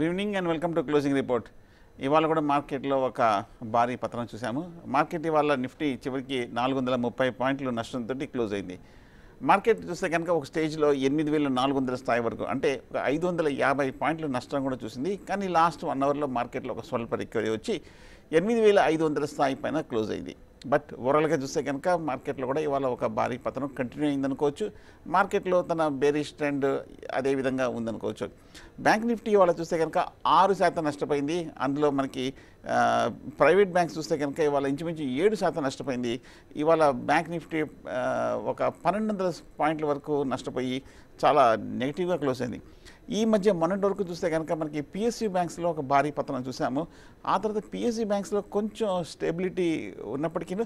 Good evening and welcome to closing report. ఇవాళ కూడా మార్కెట్లో ఒక భారీ పతనం చూసాము మార్కెట్ ఇవాళ నిఫ్టీ చివరికి నాలుగు వందల ముప్పై పాయింట్లు నష్టంతో క్లోజ్ అయింది. మార్కెట్ చూస్తే కనుక ఒక స్టేజ్లో ఎనిమిది వేల నాలుగు వందల స్థాయి వరకు అంటే ఒక ఐదు వందల యాభై పాయింట్లు నష్టం కూడా చూసింది. కానీ లాస్ట్ వన్ అవర్లో మార్కెట్లో ఒక స్వల్ప రికవరీ వచ్చి ఎనిమిది వేల ఐదు వందల స్థాయి పైన క్లోజ్ అయింది. బట్ ఓవరాల్గా చూస్తే కనుక మార్కెట్లో కూడా ఇవాళ ఒక భారీ పతనం కంటిన్యూ అయిందనుకోవచ్చు. మార్కెట్లో తన బేరిష్ ట్రెండ్ అదే విధంగా ఉందనుకోవచ్చు. బ్యాంక్ నిఫ్టీ ఇవాళ చూస్తే కనుక ఆరు శాతం నష్టపోయింది. అందులో మనకి ప్రైవేట్ బ్యాంక్స్ చూస్తే కనుక ఇవాళ ఇంచుమించు ఏడు శాతం నష్టపోయింది. ఇవాళ బ్యాంక్ నిఫ్టీ ఒక పన్నెండు వందల పాయింట్ల వరకు నష్టపోయి చాలా నెగిటివ్గా క్లోజ్ అయింది. ఈ మధ్య మొన్నటి వరకు చూస్తే కనుక మనకి పిఎస్సి బ్యాంక్స్లో ఒక భారీ పతనం చూసాము ఆ తర్వాత పిఎస్యూ బ్యాంక్స్లో కొంచెం స్టెబిలిటీ ఉన్నప్పటికీ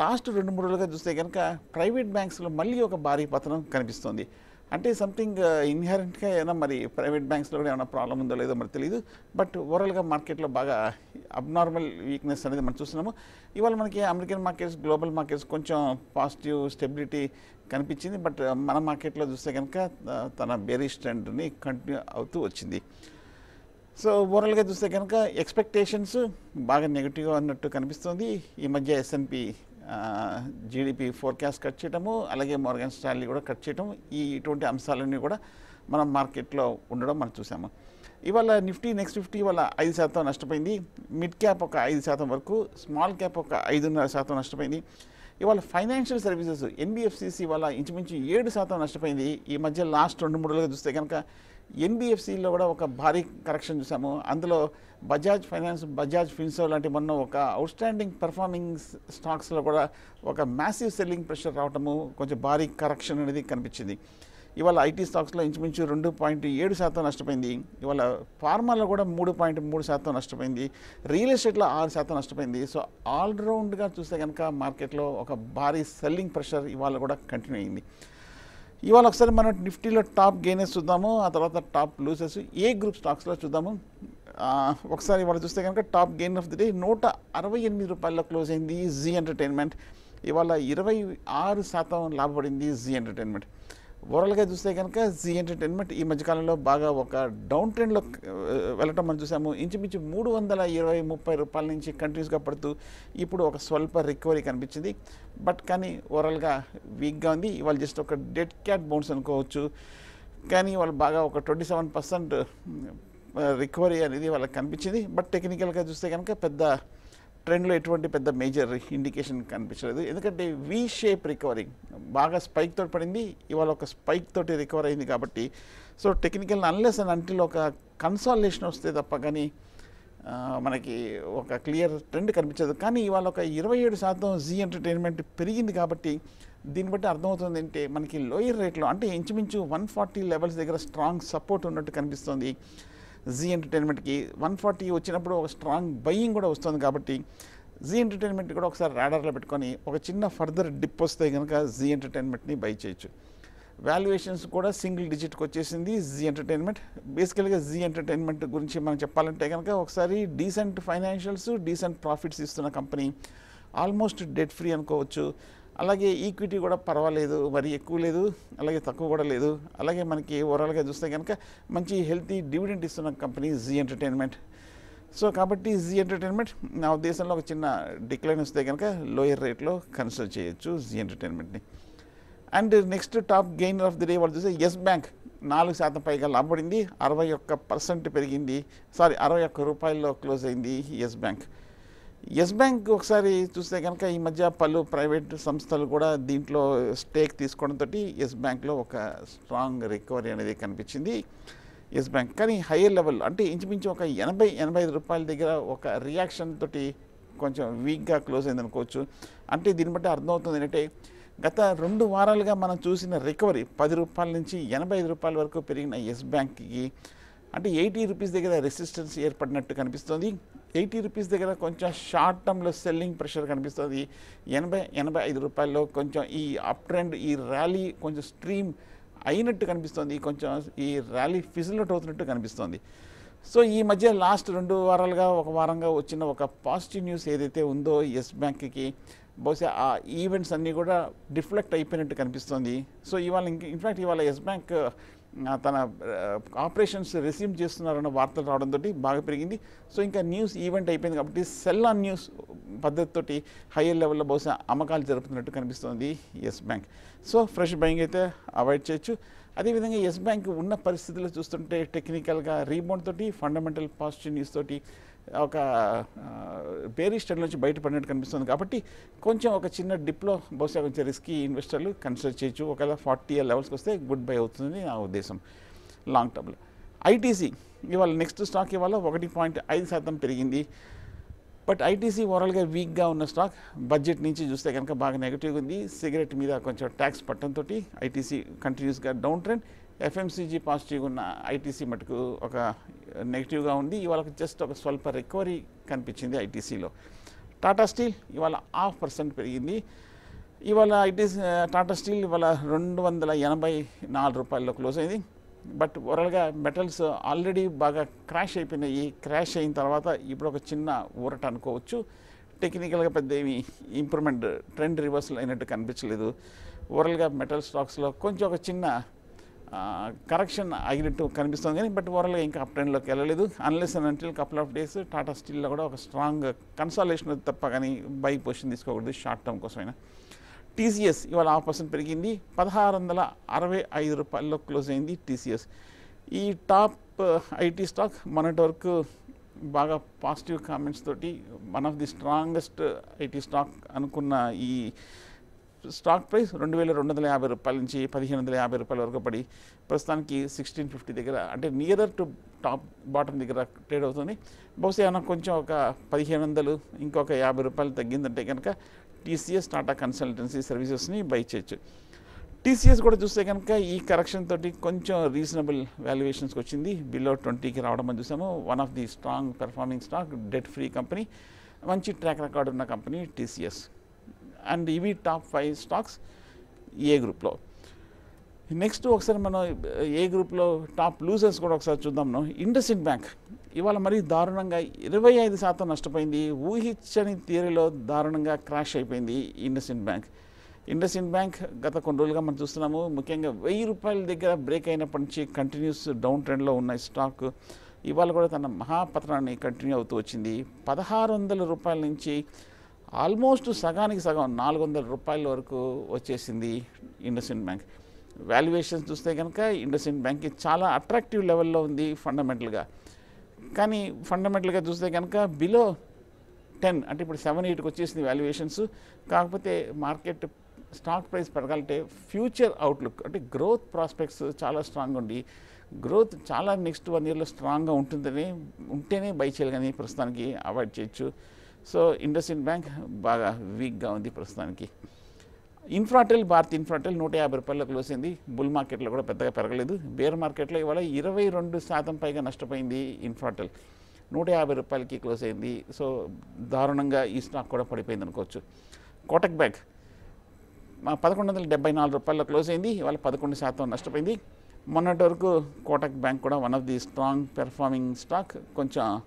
లాస్ట్ రెండు మూడు రోజులుగా చూస్తే కనుక ప్రైవేట్ బ్యాంక్స్లో మళ్ళీ ఒక భారీ పతనం కనిపిస్తుంది. అంటే సంథింగ్ ఇన్హరెంట్గా uh, ఏమైనా మరి ప్రైవేట్ బ్యాంక్స్లో కూడా ఏమైనా ప్రాబ్లం ఉందో లేదో మరి తెలియదు బట్ ఓవరాల్గా మార్కెట్లో బాగా అబ్నార్మల్ వీక్నెస్ అనేది మనం చూస్తున్నాము. ఇవాళ మనకి అమెరికన్ మార్కెట్స్ గ్లోబల్ మార్కెట్స్ కొంచెం పాజిటివ్ స్టెబిలిటీ కనిపించింది. బట్ uh, మన మార్కెట్లో చూస్తే కనుక uh, తన బేరిష్ ట్రెండ్ని కంటిన్యూ అవుతూ వచ్చింది. సో ఓవరాల్గా చూస్తే కనుక ఎక్స్పెక్టేషన్స్ బాగా నెగిటివ్గా ఉన్నట్టు కనిపిస్తుంది. ఈ మధ్య ఎస్ఎన్పి జీడిపి ఫోర్కాస్ట్ కట్ చేయటము అలాగే మార్గన్ స్టాన్లీ కూడా కట్ చేయటం ఈ ఇటువంటి అంశాలన్నీ కూడా మనం మార్కెట్లో ఉండడం మనం చూసాము. ఇవాళ నిఫ్టీ నెక్స్ట్ ఫిఫ్టీ ఇవాళ ఐదు శాతం నష్టపోయింది. మిడ్ క్యాప్ ఒక ఐదు శాతం వరకు స్మాల్ క్యాప్ ఒక ఐదున్నర శాతం నష్టపోయింది. ఇవాళ ఫైనాన్షియల్ సర్వీసెస్ ఎన్బిఎఫ్సిసి ఇవాళ ఇంచుమించు ఏడు శాతం నష్టపోయింది. ఈ మధ్య లాస్ట్ రెండు మూడులుగా చూస్తే కనుక ఎన్బిఎఫ్సిలో కూడా ఒక భారీ కరెక్షన్ చూసాము. అందులో బజాజ్ ఫైనాన్స్ బజాజ్ ఫిన్సో లాంటి మొన్న ఒక అవుట్స్టాండింగ్ పెర్ఫార్మింగ్ స్టాక్స్లో కూడా ఒక మ్యాసివ్ సెల్లింగ్ ప్రెషర్ రావటము కొంచెం భారీ కరెక్షన్ అనేది కనిపించింది. ఇవాళ ఐటీ స్టాక్స్లో ఇంచుమించు రెండు పాయింట్ ఏడు శాతం నష్టపోయింది. ఇవాళ ఫార్మాలో కూడా మూడు పాయింట్ మూడు శాతం నష్టపోయింది. రియల్ ఎస్టేట్లో ఆరు శాతం నష్టపోయింది. సో ఆల్రౌండ్గా చూస్తే కనుక మార్కెట్లో ఒక భారీ సెల్లింగ్ ప్రెషర్ ఇవాళ కూడా కంటిన్యూ అయింది. ఇవాళ ఒకసారి మనం నిఫ్టీలో టాప్ గెయినర్స్ చూద్దాము ఆ తర్వాత టాప్ లూజర్స్. ఏ గ్రూప్ స్టాక్స్లో చూద్దాము? ఒకసారి ఇవాళ చూస్తే కనుక top gain of the day నూట అరవై ఎనిమిది రూపాయల్లో క్లోజ్ అయింది జీ ఎంటర్టైన్మెంట్. ఇవాళ ఇరవై ఆరు శాతం లాభపడింది జీ ఎంటర్టైన్మెంట్. ఓవరాల్గా చూస్తే కనుక జీ ఎంటర్టైన్మెంట్ ఈ మధ్యకాలంలో బాగా ఒక డౌన్ ట్రెండ్లో వెళ్ళటం మనం చూసాము. ఇంచుమించు మూడు వందల ఇరవై ముప్పై రూపాయల నుంచి కంటిన్యూస్గా పడుతూ ఇప్పుడు ఒక స్వల్ప రికవరీ కనిపించింది. బట్ కానీ ఓవరాల్గా వీక్గా ఉంది. ఇవాళ జస్ట్ ఒక డెడ్ క్యాట్ బౌన్స్ అనుకోవచ్చు. కానీ వాళ్ళు బాగా ఒక ట్వంటీ సెవెన్ పర్సెంట్ రికవరీ అనేది వాళ్ళకి కనిపించింది. బట్ టెక్నికల్గా చూస్తే కనుక పెద్ద ట్రెండ్లో ఎటువంటి పెద్ద మేజర్ ఇండికేషన్ కనిపించలేదు. ఎందుకంటే వి షేప్ రికవరింగ్ బాగా స్పైక్ తోటి పడింది ఇవాళ ఒక స్పైక్ తోటి రికవర్ అయింది కాబట్టి. So technical unless and until ఒక కన్సాలేషన్ వస్తే తప్ప కానీ మనకి ఒక క్లియర్ ట్రెండ్ కనిపించదు. కానీ ఇవాళ ఒక ఇరవై ఏడు శాతం జీ ఎంటర్టైన్మెంట్ పెరిగింది కాబట్టి దీన్ని బట్టి అర్థమవుతుంది అంటే మనకి లోయర్ రేట్లో అంటే ఇంచుమించు వన్ ఫార్టీ లెవెల్స్ దగ్గర స్ట్రాంగ్ సపోర్ట్ ఉన్నట్టు కనిపిస్తుంది. జీ ఎంటర్టైన్మెంట్కి వన్ ఫార్టీ వచ్చినప్పుడు ఒక స్ట్రాంగ్ బయ్యింగ్ కూడా వస్తుంది కాబట్టి జీ ఎంటర్టైన్మెంట్ కూడా ఒకసారి రాడార్లో పెట్టుకొని ఒక చిన్న ఫర్దర్ డిప్ వస్తే కనుక జీ ఎంటర్టైన్మెంట్ని బై చేయొచ్చు. వాల్యుయేషన్స్ కూడా సింగిల్ డిజిట్కి వచ్చేసింది. జీ ఎంటర్టైన్మెంట్ బేసికల్గా జీ ఎంటర్టైన్మెంట్ గురించి మనం చెప్పాలంటే కనుక ఒకసారి డీసెంట్ ఫైనాన్షియల్స్ డీసెంట్ ప్రాఫిట్స్ ఇస్తున్న కంపెనీ ఆల్మోస్ట్ డెట్ ఫ్రీ అనుకోవచ్చు. అలాగే ఈక్విటీ కూడా పర్వాలేదు మరి ఎక్కువ లేదు అలాగే తక్కువ కూడా లేదు. అలాగే మనకి ఓవరాల్గా చూస్తే కనుక మంచి హెల్తీ డివిడెంట్ ఇస్తున్న కంపెనీ జీ ఎంటర్టైన్మెంట్ సో కాబట్టి జీ ఎంటర్టైన్మెంట్ నా ఉద్దేశంలో ఒక చిన్న డిక్లైన్ వస్తే కనుక లోయర్ రేట్లో కన్సిడర్ చేయొచ్చు G ఎంటర్టైన్మెంట్ని and next top gainer of the day వాళ్ళు చూస్తే ఎస్ బ్యాంక్ నాలుగు శాతం పైగా లాభపడింది అరవై ఒక్క పర్సెంట్ పెరిగింది సారీ అరవై ఒక్క రూపాయల్లో క్లోజ్ అయింది ఎస్ బ్యాంక్ ఎస్ బ్యాంక్ ఒకసారి చూస్తే కనుక ఈ మధ్య పలు ప్రైవేట్ సంస్థలు కూడా దీంట్లో స్టేక్ తీసుకోవడంతో ఎస్ బ్యాంక్లో ఒక స్ట్రాంగ్ రికవరీ అనేది కనిపించింది. ఎస్ బ్యాంక్ కానీ హయ్యర్ లెవెల్ అంటే ఇంచుమించు ఒక ఎనభై ఎనభై ఐదు రూపాయల దగ్గర ఒక రియాక్షన్ తోటి కొంచెం వీక్గా క్లోజ్ అయింది అనుకోవచ్చు. అంటే దీన్ని బట్టి అర్థమవుతుంది ఏంటంటే గత రెండు వారాలుగా మనం చూసిన రికవరీ పది రూపాయల నుంచి ఎనభై ఐదు రూపాయల వరకు పెరిగిన ఎస్ బ్యాంక్కి అంటే ఎయిటీ రూపీస్ దగ్గర రెసిస్టెన్స్ ఏర్పడినట్టు కనిపిస్తుంది. ఎయిటీ రూపీస్ దగ్గర కొంచెం షార్ట్ టర్మ్లో సెల్లింగ్ ప్రెషర్ కనిపిస్తుంది. ఎనభై ఎనభై ఐదు రూపాయల్లో కొంచెం ఈ అప్ ట్రెండ్ ఈ ర్యాలీ కొంచెం స్ట్రీమ్ అయినట్టు కనిపిస్తుంది. కొంచెం ఈ ర్యాలీ ఫిజిలట్ అవుతున్నట్టు కనిపిస్తుంది. సో ఈ మధ్య లాస్ట్ రెండు వారాలుగా ఒక వారంగా వచ్చిన ఒక పాజిటివ్ న్యూస్ ఏదైతే ఉందో ఎస్ బ్యాంక్కి బహుశా ఆ ఈవెంట్స్ అన్నీ కూడా డిఫ్లెక్ట్ అయిపోయినట్టు కనిపిస్తుంది. సో ఇవాళ ఇంక ఇన్ఫ్యాక్ట్ ఇవాళ ఎస్ బ్యాంక్ తన ఆపరేషన్స్ రెస్యూమ్ చేస్తున్నారన్న వార్తలు రావడంతో బాగా పెరిగింది. సో ఇంకా న్యూస్ ఈవెంట్ అయిపోయింది కాబట్టి సెల్ ఆన్ న్యూస్ పద్ధతితోటి హయ్యర్ లెవెల్లో బహుశా అమ్మకాలు జరుపుతున్నట్టు కనిపిస్తుంది Yes Bank. So fresh buying అయితే అవాయిడ్ చేయొచ్చు. అదేవిధంగా ఎస్ బ్యాంక్ ఉన్న పరిస్థితుల్లో చూస్తుంటే టెక్నికల్గా రీబౌండ్ తోటి ఫండమెంటల్ పాజిటివ్ న్యూస్ తోటి ఒక బేరీ స్టైల్ నుంచి బయటపడినట్టు కనిపిస్తుంది. కాబట్టి కొంచెం ఒక చిన్న డిప్లో బహుశా కొంచెం రిస్కీ ఇన్వెస్టర్లు కన్సిడర్ చేయొచ్చు. ఒకవేళ ఫార్టీ ఇయర్ లెవెల్స్కి వస్తే గుడ్ బై అవుతుంది నా ఉద్దేశం. లాంగ్ టర్మ్లో ఐటీసీ ఇవాళ నెక్స్ట్ స్టాక్ ఇవాళ ఒకటి పాయింట్ ఐదు శాతం పెరిగింది. బట్ ఐటీసీ ఓవరాల్గా వీక్గా ఉన్న స్టాక్ బడ్జెట్ నుంచి చూస్తే కనుక బాగా నెగిటివ్గా ఉంది. సిగరెట్ మీద కొంచెం ట్యాక్స్ పట్టడంతో ఐటీసీ కంటిన్యూస్గా డౌన్ ట్రెండ్ ఎఫ్ఎంసీజీ పాజిటివ్ ఉన్న ఐటీసీ మటుకు ఒక నెగిటివ్గా ఉంది. ఇవాళ జస్ట్ ఒక స్వల్ప రికవరీ కనిపించింది ఐటీసీలో. టాటా స్టీల్ ఇవాళ హాఫ్ పర్సెంట్ పెరిగింది. ఇవాళ ఐటీసీ టాటా స్టీల్ ఇవాళ రెండు వందల ఎనభై నాలుగు రూపాయల్లో క్లోజ్ అయింది. బట్ ఓవరాల్గా మెటల్స్ ఆల్రెడీ బాగా క్రాష్ అయిపోయినాయి. క్రాష్ అయిన తర్వాత ఇప్పుడు ఒక చిన్న ఊరట అనుకోవచ్చు. టెక్నికల్గా పెద్ద ఏమి ఇంప్రూవ్మెంట్ ట్రెండ్ రివర్సల్ అయినట్టు కనిపించలేదు. ఓవరాల్గా మెటల్ స్టాక్స్లో కొంచెం ఒక చిన్న కరెక్షన్ ఆగినట్టు కనిపిస్తుంది కానీ బట్ ఓవరాల్గా ఇంకా అప్ ట్రెండ్లోకి వెళ్ళలేదు. Unless and until couple of days Tata స్టీల్లో కూడా ఒక స్ట్రాంగ్ కన్సాలేషన్ తప్ప కానీ బై పొజిషన్ తీసుకోకూడదు షార్ట్ టర్మ్ కోసమైనా. టీసీఎస్ ఇవాళ హాఫ్ పర్సెంట్ పెరిగింది. పదహారు వందల అరవై ఐదు రూపాయల్లో క్లోజ్ అయింది టీసీఎస్ ఈ టాప్ ఐటీ స్టాక్ మొన్నటి వరకు బాగా పాజిటివ్ కామెంట్స్ తోటి one of the strongest IT stock అనుకున్న ఈ స్టాక్ ప్రైస్ రెండు వేల రెండు వందల యాభై రూపాయల నుంచి పదిహేను వందల యాభై రూపాయల వరకు పడి ప్రస్తుతానికి సిక్స్టీన్ ఫిఫ్టీ దగ్గర అంటే నియరర్ టు టాప్ బాటమ్ దగ్గర ట్రేడ్ అవుతుంది. బహుశా ఏమైనా కొంచెం ఒక పదిహేను వందలు ఇంకొక యాభై రూపాయలు తగ్గిందంటే కనుక టీసీఎస్ టాటా కన్సల్టెన్సీ సర్వీసెస్ని బై చేయొచ్చు. టీసీఎస్ కూడా చూస్తే కనుక ఈ కరెక్షన్ తోటి కొంచెం రీజనబుల్ వాల్యుయేషన్స్కి వచ్చింది. బిలో ట్వంటీకి రావడం అని చూసాము. One of the strong performing stock debt free company మంచి ట్రాక్ రికార్డ్ ఉన్న కంపెనీ టీసీఎస్ అండ్ ఇవి టాప్ ఫైవ్ స్టాక్స్ ఏ గ్రూప్లో. నెక్స్ట్ ఒకసారి మనం ఏ గ్రూప్లో టాప్ లూజర్స్ కూడా ఒకసారి చూద్దాం ఇండస్ఇండ్ బ్యాంక్. ఇవాళ మరీ దారుణంగా ఇరవై ఐదు శాతం నష్టపోయింది. ఊహించని తీరులో దారుణంగా క్రాష్ అయిపోయింది ఇండస్ఇండ్ బ్యాంక్. ఇండస్ఇండ్ బ్యాంక్ గత కొన్ని రోజులుగా మనం చూస్తున్నాము ముఖ్యంగా వెయ్యి రూపాయల దగ్గర బ్రేక్ అయినప్పటి నుంచి కంటిన్యూస్ డౌన్ ట్రెండ్లో ఉన్న స్టాక్ ఇవాళ కూడా తన మహాపత్రాన్ని కంటిన్యూ అవుతూ వచ్చింది. పదహారు వందల రూపాయల నుంచి ఆల్మోస్ట్ సగానికి సగం నాలుగు వందల రూపాయల వరకు వచ్చేసింది ఇండస్ఇండ్ బ్యాంక్. వాల్యుయేషన్స్ చూస్తే కనుక ఇండస్ఇండ్ బ్యాంక్కి చాలా అట్రాక్టివ్ లెవెల్లో ఉంది ఫండమెంటల్గా కానీ ఫండమెంటల్గా చూస్తే కనుక బిలో టెన్ అంటే ఇప్పుడు సెవెన్ ఎయిట్కి వచ్చేసింది వాల్యుయేషన్స్ కాకపోతే మార్కెట్ స్టాక్ ప్రైస్ పెరగాలంటే ఫ్యూచర్ అవుట్లుక్ అంటే గ్రోత్ ప్రాస్పెక్ట్స్ చాలా స్ట్రాంగ్ ఉండి గ్రోత్ చాలా నెక్స్ట్ వన్ ఇయర్లో స్ట్రాంగ్గా ఉంటుందని ఉంటేనే బై చేయాలి కానీ ప్రస్తుతానికి అవాయిడ్ చేయొచ్చు. సో ఇండస్ఇండ్ బ్యాంక్ బాగా వీక్గా ఉంది ప్రస్తుతానికి. ఇన్ఫ్రాటెల్ భారత్ ఇన్ఫ్రాటెల్ నూట యాభై రూపాయల్లో క్లోజ్ అయింది బుల్ మార్కెట్లో కూడా పెద్దగా పెరగలేదు. బేర్ మార్కెట్లో ఇవాళ ఇరవై రెండు శాతం పైగా నష్టపోయింది ఇన్ఫ్రాటెల్. నూట యాభై రూపాయలకి క్లోజ్ అయింది. సో దారుణంగా ఈ స్టాక్ కూడా పడిపోయింది అనుకోవచ్చు. కోటక్ బ్యాంక్ పదకొండు వందల డెబ్బై నాలుగు రూపాయల్లో క్లోజ్ అయింది. ఇవాళ పదకొండు శాతం నష్టపోయింది. మొన్నటి వరకు కోటక్ బ్యాంక్ కూడా one of the strong performing stock. కొంచెం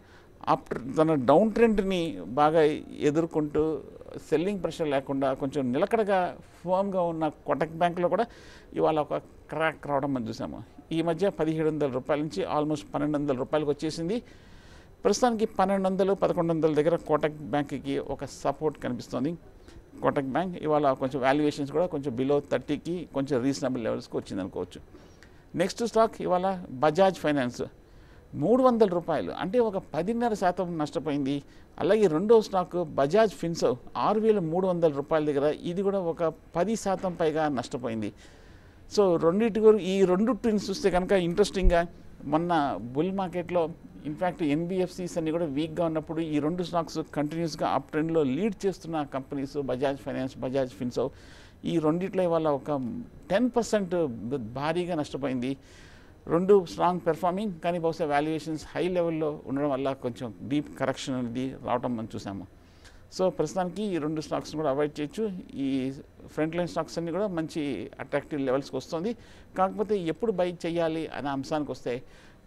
ఆఫ్టర్ తన డౌన్ ట్రెండ్ని బాగా ఎదుర్కొంటూ సెల్లింగ్ ప్రెషర్ లేకుండా కొంచెం నిలకడగా ఫర్మ్గా ఉన్న కోటక్ బ్యాంక్లో కూడా ఇవాళ ఒక క్రాక్ రావడం మనం చూసాము. ఈ మధ్య పదిహేడు వందల రూపాయల నుంచి ఆల్మోస్ట్ పన్నెండు వందల రూపాయలకు వచ్చేసింది. ప్రస్తుతానికి పన్నెండు వందలు పదకొండు వందల దగ్గర కోటక్ బ్యాంక్కి ఒక సపోర్ట్ కనిపిస్తుంది. కోటక్ బ్యాంక్ ఇవాళ కొంచెం వాల్యుయేషన్స్ కూడా కొంచెం బిలో థర్టీకి కొంచెం రీజనబుల్ లెవెల్స్కి వచ్చింది అనుకోవచ్చు నెక్స్ట్ స్టాక్ ఇవాళ బజాజ్ ఫైనాన్స్. మూడు వందల రూపాయలు. అంటే ఒక పదిన్నర శాతం నష్టపోయింది. అలాగే రెండో స్టాక్ బజాజ్ ఫిన్సో ఆరు వేల మూడు వందల రూపాయల దగ్గర. ఇది కూడా ఒక పది శాతం పైగా నష్టపోయింది. సో రెండింటి ఈ రెండు ట్విన్స్ చూస్తే కనుక ఇంట్రెస్టింగ్గా మొన్న బుల్ మార్కెట్లో ఇన్ఫ్యాక్ట్ ఎన్బిఎఫ్సిస్ అన్ని కూడా వీక్గా ఉన్నప్పుడు ఈ రెండు స్టాక్స్ కంటిన్యూస్గా అప్ ట్రెండ్లో లీడ్ చేస్తున్న కంపెనీస్ బజాజ్ ఫైనాన్స్ బజాజ్ ఫిన్సో. ఈ రెండిట్లో ఇవాళ ఒక టెన్ పర్సెంట్ భారీగా నష్టపోయింది. రెండు స్ట్రాంగ్ పెర్ఫార్మింగ్ కానీ బహుశా వాల్యుయేషన్స్ హై లెవెల్లో ఉండడం వల్ల కొంచెం డీప్ కరెక్షన్ అనేది రావడం మనం చూసాము. సో ప్రస్తుతానికి ఈ రెండు స్టాక్స్ని కూడా అవాయిడ్ చేయొచ్చు. ఈ ఫ్రంట్ లైన్ స్టాక్స్ అన్ని కూడా మంచి అట్రాక్టివ్ లెవెల్స్కి వస్తుంది. కాకపోతే ఎప్పుడు బై చేయాలి అనే అంశానికి వస్తే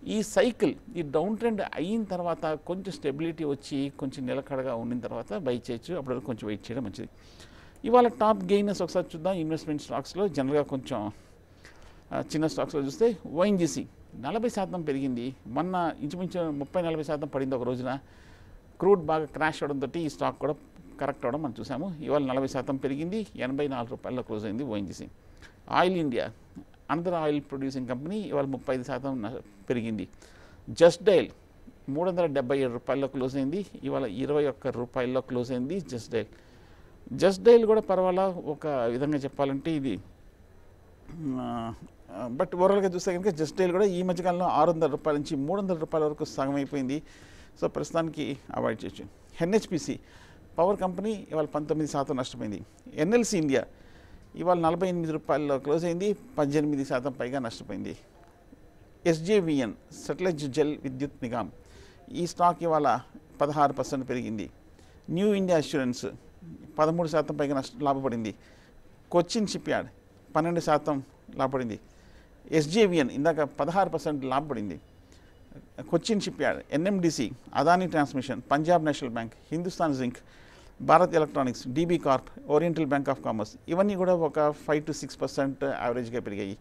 ఈ సైకిల్ ఈ డౌన్ ట్రెండ్ అయిన తర్వాత కొంచెం స్టెబిలిటీ వచ్చి కొంచెం నిలకడగా ఉండిన తర్వాత బై చేయొచ్చు. అప్పుడు కొంచెం వెయిట్ చేయడం మంచిది. ఇవాళ టాప్ గెయినర్స్ ఒకసారి చూద్దాం. ఇన్వెస్ట్మెంట్ స్టాక్స్లో జనరల్గా కొంచెం చిన్న స్టాక్స్లో చూస్తే ఓఎన్జీసీ నలభై శాతం పెరిగింది. మొన్న ఇంచుమించు ముప్పై నలభై శాతం పడింది ఒక రోజున. క్రూడ్ బాగా క్రాష్ అవడంతో ఈ స్టాక్ కూడా కరెక్ట్ అవడం మనం చూసాము. ఇవాళ నలభై శాతం పెరిగింది. ఎనభై నాలుగు రూపాయల్లో క్లోజ్ అయింది ONGC Oil India another oil producing company ఇవాళ ముప్పై ఐదు శాతం పెరిగింది. జస్ట్ డైల్ మూడు వందల డెబ్బై ఏడు రూపాయల్లో క్లోజ్ అయింది. ఇవాళ ఇరవై ఒక్క రూపాయల్లో క్లోజ్ అయింది జస్ట్ డైల్. జస్ట్ డైల్ కూడా పర్వాలా? ఒక విధంగా చెప్పాలంటే ఇది బట్ ఓవరాల్గా చూస్తే కనుక జస్ట్ డైల్ కూడా ఈ మధ్యకాలంలో ఆరు వందల రూపాయల నుంచి మూడు వందల రూపాయల వరకు సగం అయిపోయింది సో ప్రస్తుతానికి అవాయిడ్ చేయొచ్చు. ఎన్హెచ్పిసి పవర్ కంపెనీ ఇవాళ పంతొమ్మిది శాతం నష్టపోయింది ఎన్ఎల్సి ఇండియా ఇవాళ నలభై ఎనిమిది రూపాయల్లో క్లోజ్ అయింది పద్దెనిమిది శాతం పైగా నష్టపోయింది. ఎస్జేవిఎన్ సెటిలైజ్ జెల్ విద్యుత్ నిగమ్ ఈ స్టాక్ ఇవాళ పదహారు పర్సెంట్ పెరిగింది. న్యూ ఇండియా అష్యూరెన్స్ పదమూడు శాతం పైగా నష్ట లాభపడింది. కొచ్చిన్ షిప్ యార్డ్ పన్నెండు శాతం లాభపడింది. ఎస్జేవిఎన్ ఇందాక పదహారు percent లాభపడింది Cochin Shipyard NMDC Adani Transmission Punjab National Bank Hindustan Zinc Bharat Electronics DB Corp Oriental Bank of Commerce ఇవన్నీ కూడా ఒక ఫైవ్ టు సిక్స్ పర్సెంట్ యావరేజ్గా పెరిగాయి.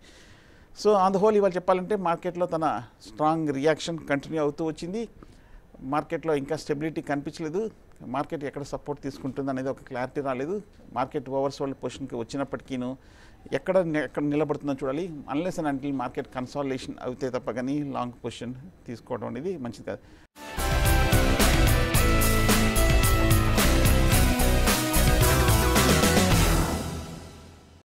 సో ఆన్ ద హోల్ ఇవాళ చెప్పాలంటే మార్కెట్లో తన స్ట్రాంగ్ రియాక్షన్ కంటిన్యూ అవుతూ వచ్చింది. మార్కెట్లో ఇంకా స్టెబిలిటీ కనిపించలేదు. మార్కెట్ ఎక్కడ సపోర్ట్ తీసుకుంటుంది అనేది ఒక క్లారిటీ రాలేదు. మార్కెట్ ఓవర్స్ పొజిషన్కి వచ్చినప్పటికీను ఎక్కడ ఎక్కడ నిలబడుతుందో చూడాలి. అన్లెస్ అండ్ అంటే మార్కెట్ కన్సాలేషన్ అవుతే తప్ప కానీ లాంగ్ పొజిషన్ తీసుకోవడం అనేది మంచిది కాదు.